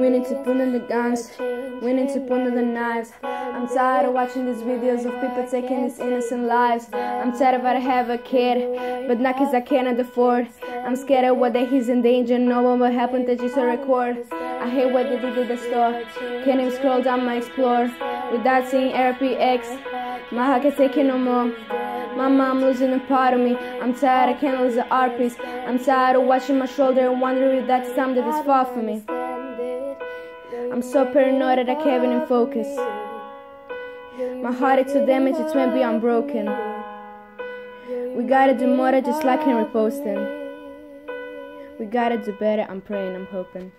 We need to put in the guns. We need to put in the knives. I'm tired of watching these videos of people taking these innocent lives. I'm tired of I have a kid, but not cause I cannot afford. I'm scared of what that he's in danger. No one will happen to just a record. I hate what they did at the store. Can't even scroll down my explore without seeing RPX. My heart can't take it no more. My mom losing a part of me. I'm tired, I can't lose the art piece. I'm tired of watching my shoulder and wondering if that's something that is far from me. I'm so paranoid that I can't even focus. My heart is too damaged, it's maybe I'm broken. We gotta do more than just like and reposting. We gotta do better, I'm praying, I'm hoping.